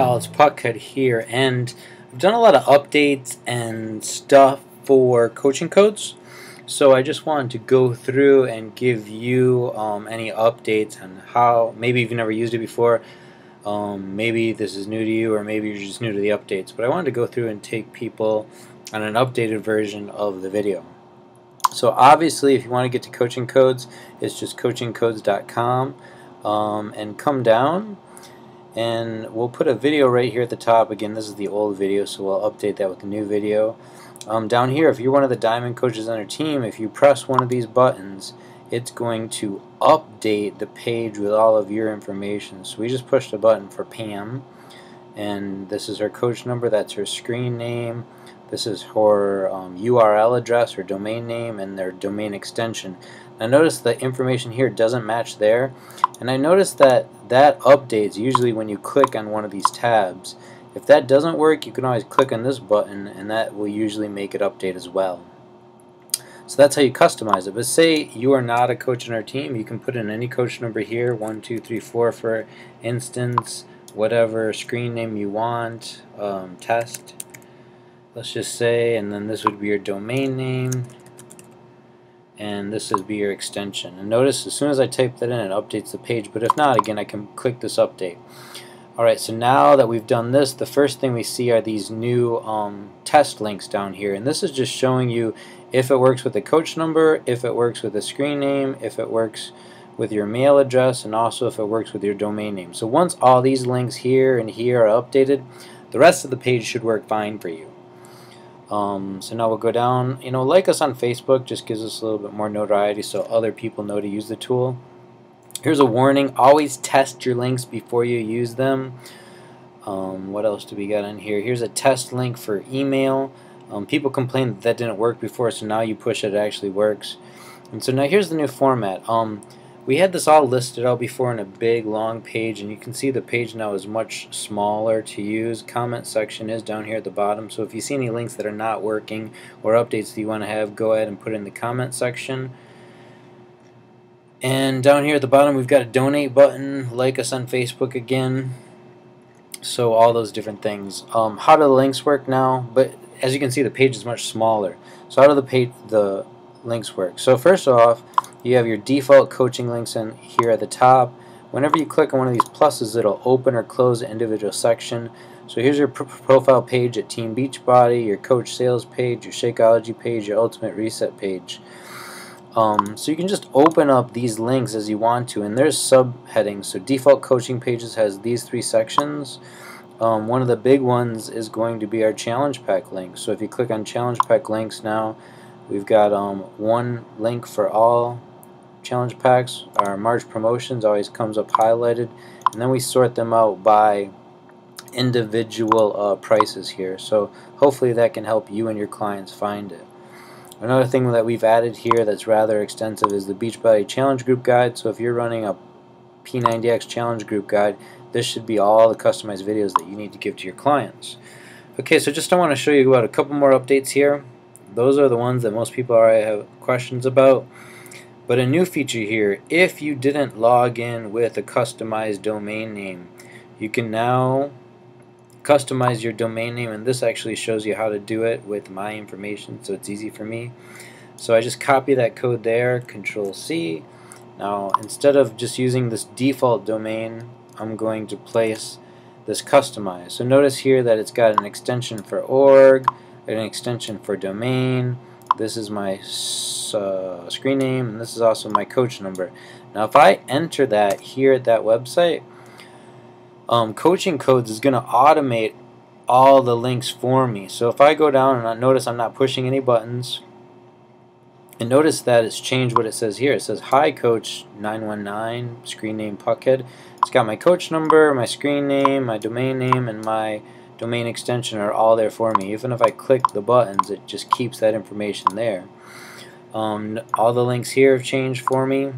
it's Puckhead here, and I've done a lot of updates and stuff for coaching codes. So I just wanted to go through and give you um, any updates on how, maybe you've never used it before, um, maybe this is new to you, or maybe you're just new to the updates. But I wanted to go through and take people on an updated version of the video. So obviously, if you want to get to coaching codes, it's just coachingcodes.com, um, and come down and we'll put a video right here at the top. Again this is the old video so we'll update that with the new video. Um, down here if you're one of the diamond coaches on our team if you press one of these buttons it's going to update the page with all of your information. So we just pushed a button for Pam and this is her coach number that's her screen name. This is her um, URL address or domain name and their domain extension now notice the information here doesn't match there and I noticed that that updates usually when you click on one of these tabs. If that doesn't work, you can always click on this button and that will usually make it update as well. So that's how you customize it. But say you are not a coach in our team, you can put in any coach number here, one, two, three, four for instance, whatever screen name you want, um, test, let's just say, and then this would be your domain name, and this would be your extension. And notice as soon as I type that in it updates the page but if not again I can click this update. Alright so now that we've done this the first thing we see are these new um, test links down here and this is just showing you if it works with the coach number, if it works with the screen name, if it works with your mail address and also if it works with your domain name. So once all these links here and here are updated the rest of the page should work fine for you. Um, so now we'll go down, you know, like us on Facebook just gives us a little bit more notoriety so other people know to use the tool. Here's a warning, always test your links before you use them. Um, what else do we got in here? Here's a test link for email. Um, people complained that, that didn't work before, so now you push it, it actually works. And so now here's the new format. Um, we had this all listed out before in a big long page and you can see the page now is much smaller to use. Comment section is down here at the bottom so if you see any links that are not working or updates that you want to have go ahead and put in the comment section. And down here at the bottom we've got a donate button, like us on Facebook again. So all those different things. Um, how do the links work now? But as you can see the page is much smaller. So how do the page the links work? So first off you have your default coaching links in here at the top. Whenever you click on one of these pluses, it'll open or close an individual section. So here's your pr profile page at Team Beachbody, your coach sales page, your Shakeology page, your Ultimate Reset page. Um, so you can just open up these links as you want to, and there's subheadings. So default coaching pages has these three sections. Um, one of the big ones is going to be our challenge pack link. So if you click on challenge pack links now, we've got um, one link for all challenge packs, our March promotions always comes up highlighted, and then we sort them out by individual uh, prices here. So hopefully that can help you and your clients find it. Another thing that we've added here that's rather extensive is the Beachbody Challenge Group Guide. So if you're running a P90X Challenge Group Guide, this should be all the customized videos that you need to give to your clients. Okay, so just I want to show you about a couple more updates here. Those are the ones that most people already have questions about. But a new feature here, if you didn't log in with a customized domain name, you can now customize your domain name and this actually shows you how to do it with my information so it's easy for me. So I just copy that code there, control C. Now instead of just using this default domain, I'm going to place this customize. So notice here that it's got an extension for org, an extension for domain, this is my uh, screen name and this is also my coach number. Now if I enter that here at that website um, coaching codes is going to automate all the links for me. So if I go down and I notice I'm not pushing any buttons and notice that it's changed what it says here. It says hi coach 919 screen name puckhead. It's got my coach number my screen name my domain name and my domain extension are all there for me. Even if I click the buttons, it just keeps that information there. Um, all the links here have changed for me.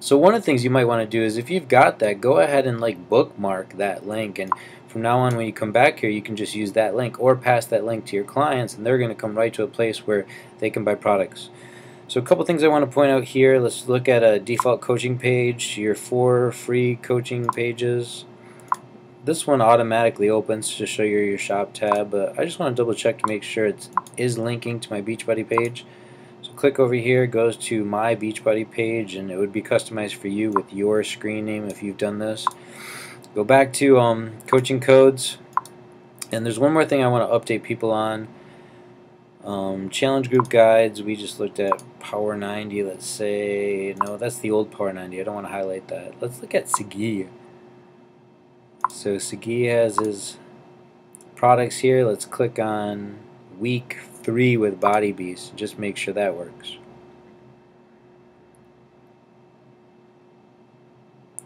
So one of the things you might want to do is if you've got that, go ahead and like bookmark that link and from now on when you come back here you can just use that link or pass that link to your clients and they're going to come right to a place where they can buy products. So a couple things I want to point out here. Let's look at a default coaching page, your four free coaching pages this one automatically opens to show you your shop tab, but I just want to double check to make sure it is linking to my Beachbody page. So click over here, goes to my Beachbody page, and it would be customized for you with your screen name if you've done this. Go back to um, coaching codes, and there's one more thing I want to update people on. Um, challenge group guides, we just looked at Power 90, let's say, no, that's the old Power 90, I don't want to highlight that. Let's look at Sagi. So Sagi has his products here. Let's click on week three with Body Beast. Just make sure that works.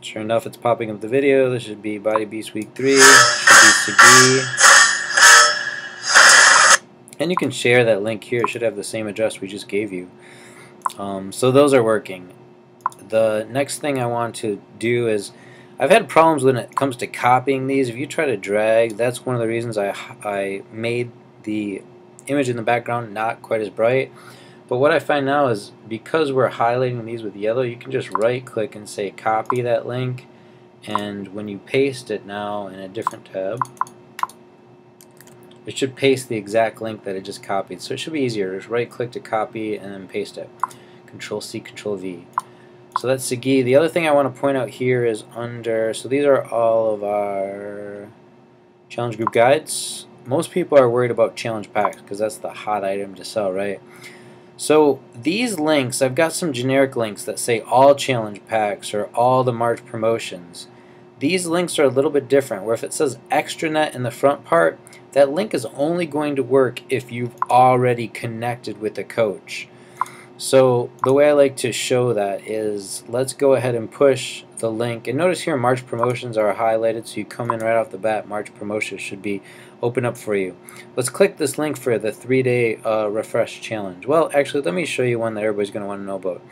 Sure enough, it's popping up the video. This should be Body Beast week three. Should be. And you can share that link here. It should have the same address we just gave you. Um, so those are working. The next thing I want to do is I've had problems when it comes to copying these. If you try to drag, that's one of the reasons I, I made the image in the background not quite as bright. But what I find now is because we're highlighting these with yellow, you can just right click and say copy that link. And when you paste it now in a different tab, it should paste the exact link that it just copied. So it should be easier. Just right click to copy and then paste it. Control C, Control V. So that's Sagi. The other thing I want to point out here is under, so these are all of our challenge group guides. Most people are worried about challenge packs because that's the hot item to sell, right? So these links, I've got some generic links that say all challenge packs or all the March promotions. These links are a little bit different, where if it says extranet in the front part, that link is only going to work if you've already connected with a coach. So the way I like to show that is let's go ahead and push the link and notice here March promotions are highlighted so you come in right off the bat March promotions should be open up for you. Let's click this link for the three day uh, refresh challenge. Well actually let me show you one that everybody's going to want to know about.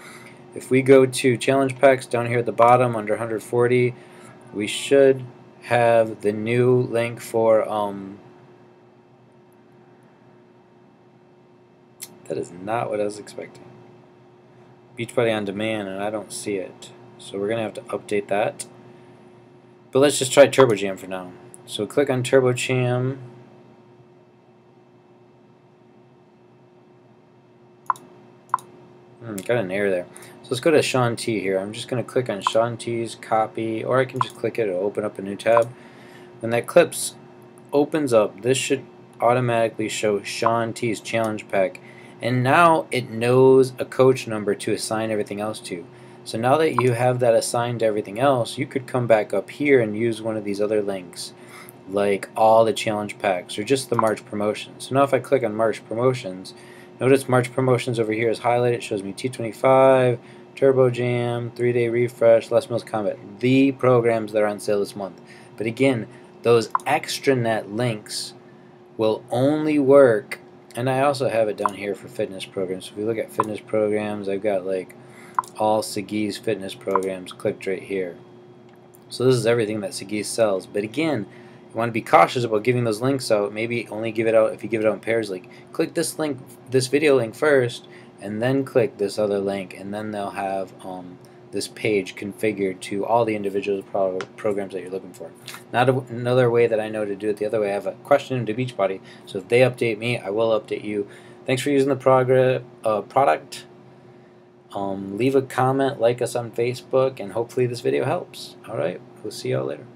If we go to challenge packs down here at the bottom under 140 we should have the new link for um, that is not what I was expecting. Beachbody on demand and I don't see it. So we're going to have to update that. But let's just try Turbo Jam for now. So click on Turbo Jam. Hmm, got an error there. So let's go to Shaun T here. I'm just going to click on Shaun T's copy, or I can just click it, it'll open up a new tab. When that clips opens up, this should automatically show Shaun T's challenge pack and now it knows a coach number to assign everything else to. So now that you have that assigned to everything else, you could come back up here and use one of these other links, like all the challenge packs or just the March promotions. So now if I click on March promotions, notice March promotions over here is highlighted. It shows me T25, Turbo Jam, 3-Day Refresh, Les Mills Combat, the programs that are on sale this month. But again, those extranet links will only work and I also have it down here for fitness programs. If you look at fitness programs, I've got like all Sagi's fitness programs clicked right here. So this is everything that Sagi sells. But again, you want to be cautious about giving those links out. Maybe only give it out if you give it out in pairs. Like click this link, this video link first, and then click this other link, and then they'll have um, this page configured to all the individual pro programs that you're looking for. Not a, another way that I know to do it the other way. I have a question to Beachbody, so if they update me, I will update you. Thanks for using the uh, product. Um, leave a comment, like us on Facebook, and hopefully this video helps. All right, we'll see y'all later.